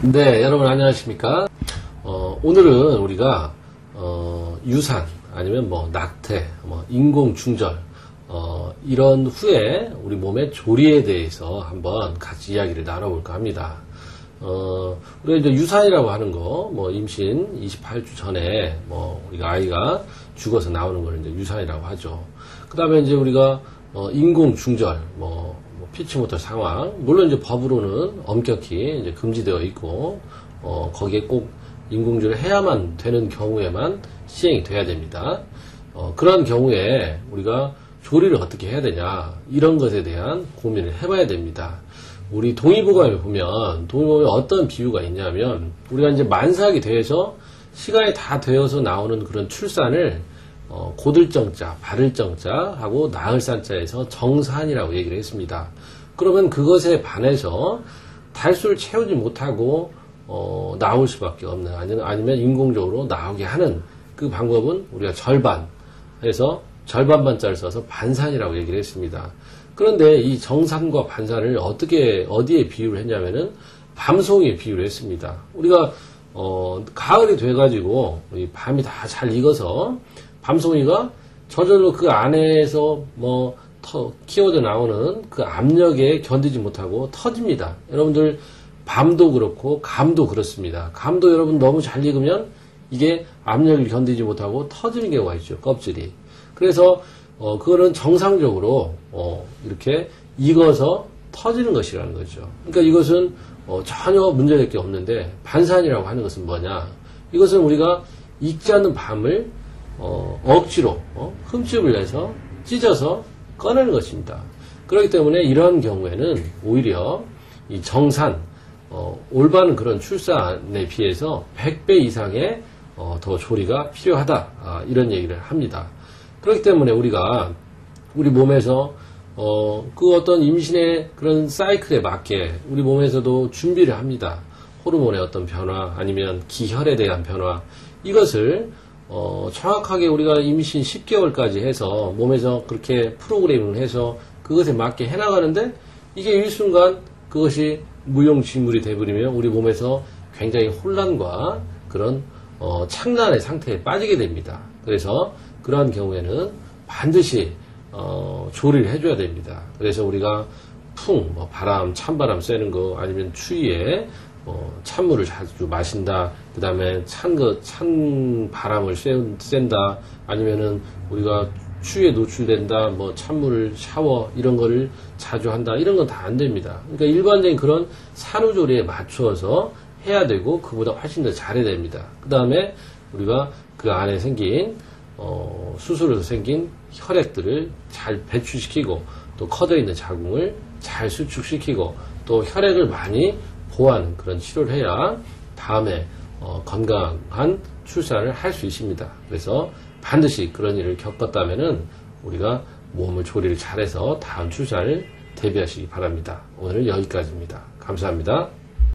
네, 여러분 안녕하십니까? 어, 오늘은 우리가 어, 유산 아니면 뭐 낙태, 뭐 인공 중절 어, 이런 후에 우리 몸의 조리에 대해서 한번 같이 이야기를 나눠볼까 합니다. 어, 우리가 이제 유산이라고 하는 거, 뭐 임신 28주 전에 뭐 우리가 아이가 죽어서 나오는 걸 이제 유산이라고 하죠. 그 다음에 이제 우리가 어, 인공 중절, 뭐, 뭐 피치 모터 상황, 물론 이제 법으로는 엄격히 이제 금지되어 있고, 어, 거기에 꼭 인공줄을 해야만 되는 경우에만 시행이 돼야 됩니다. 어, 그런 경우에 우리가 조리를 어떻게 해야 되냐, 이런 것에 대한 고민을 해봐야 됩니다. 우리 동의보감에 보면, 동의보감에 어떤 비유가 있냐면, 우리가 이제 만삭이 돼서 시간이 다 되어서 나오는 그런 출산을 어, 고들정자, 바를정자 하고 나을산자에서 정산이라고 얘기를 했습니다. 그러면 그것에 반해서 달수를 채우지 못하고 어, 나올 수밖에 없는 아니면, 아니면 인공적으로 나오게 하는 그 방법은 우리가 절반 해서 절반 반자를 써서 반산이라고 얘기를 했습니다. 그런데 이 정산과 반산을 어떻게 어디에 비유를 했냐면은 밤송이에 비유를 했습니다. 우리가 어, 가을이 돼가지고 밤이 다 잘 익어서 밤송이가 저절로 그 안에서 뭐 터, 키워져 나오는 그 압력에 견디지 못하고 터집니다. 여러분들 밤도 그렇고 감도 그렇습니다. 감도 여러분 너무 잘 익으면 이게 압력을 견디지 못하고 터지는 경우가 있죠. 껍질이. 그래서 어, 그거는 정상적으로 어, 이렇게 익어서 터지는 것이라는 거죠. 그러니까 이것은 어, 전혀 문제될 게 없는데 반산이라고 하는 것은 뭐냐? 이것은 우리가 익지 않는 밤을 어, 억지로 어, 흠집을 내서 찢어서 꺼내는 것입니다. 그렇기 때문에 이러한 경우에는 오히려 이 정산, 어, 올바른 그런 출산에 비해서 100배 이상의 어, 더 조리가 필요하다 아, 이런 얘기를 합니다. 그렇기 때문에 우리가 우리 몸에서 어, 그 어떤 임신의 그런 사이클에 맞게 우리 몸에서도 준비를 합니다. 호르몬의 어떤 변화 아니면 기혈에 대한 변화 이것을 어, 정확하게 우리가 임신 10개월까지 해서 몸에서 그렇게 프로그래밍을 해서 그것에 맞게 해나가는데 이게 일순간 그것이 무용지물이 돼버리면 우리 몸에서 굉장히 혼란과 그런 어, 창란의 상태에 빠지게 됩니다. 그래서 그러한 경우에는 반드시 어, 조리를 해줘야 됩니다. 그래서 우리가 풍, 뭐 바람, 찬바람 쐬는 거 아니면 추위에 어, 찬물을 자주 마신다. 그 다음에 찬 거, 찬 바람을 쐰다. 아니면은 우리가 추위에 노출된다. 뭐 찬물을 샤워 이런 거를 자주 한다. 이런 건 다 안 됩니다. 그러니까 일반적인 그런 산후조리에 맞추어서 해야 되고 그보다 훨씬 더 잘해야 됩니다. 그 다음에 우리가 그 안에 생긴 어, 수술에서 생긴 혈액들을 잘 배출시키고 또 커져 있는 자궁을 잘 수축시키고 또 혈액을 많이 보호하는 그런 치료를 해야 다음에 어, 건강한 출산을 할 수 있습니다. 그래서 반드시 그런 일을 겪었다면은 우리가 몸을 조리를 잘해서 다음 출산을 대비하시기 바랍니다. 오늘 여기까지입니다. 감사합니다.